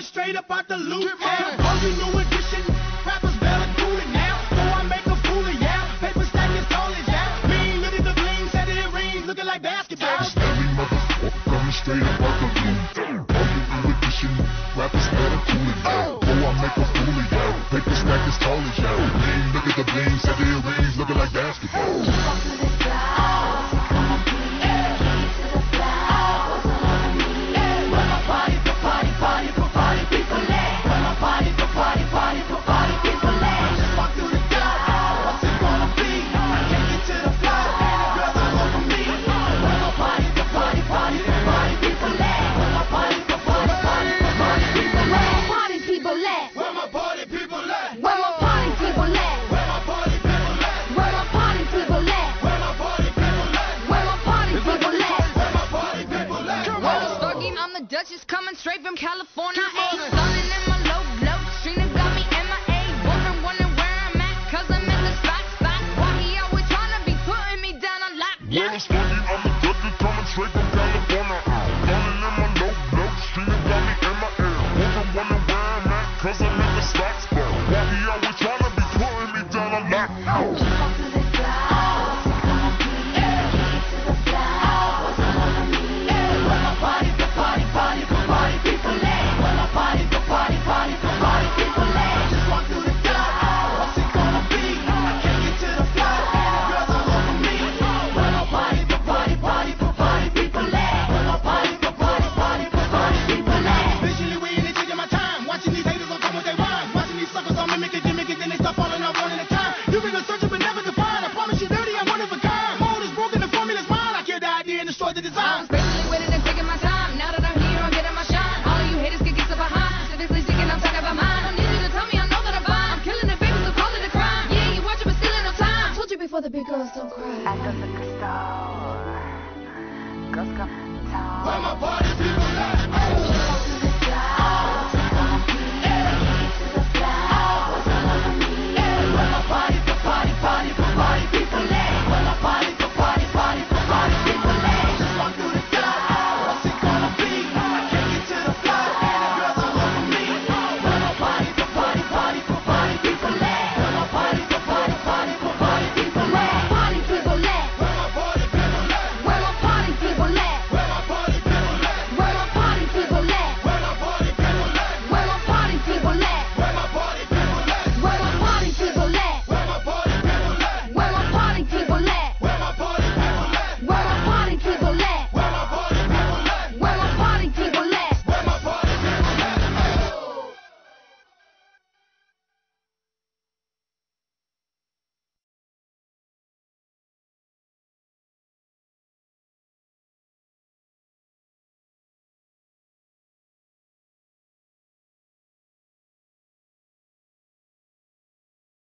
coming straight up out the Lou. Yeah, all you new edition, rappers better do it now. Do I make a fool of yeah, paper stack is tall as yeah. Mean look at the bling, set Saturday rings looking like basketball. Stabby motherfucker coming straight up out the Lou. All you new edition, rappers better do it now. Do I make a fool of yeah, paper stack is tall as yeah. Mean look at the bling, set Saturday rings looking like basketball. Where my party people at? Where my party people at? Where my party people at? Where my party people at? Where my party people at? Where my party people at? I'm the Duchess coming straight from California. Under the crystal. Girls come to town. My party people oh.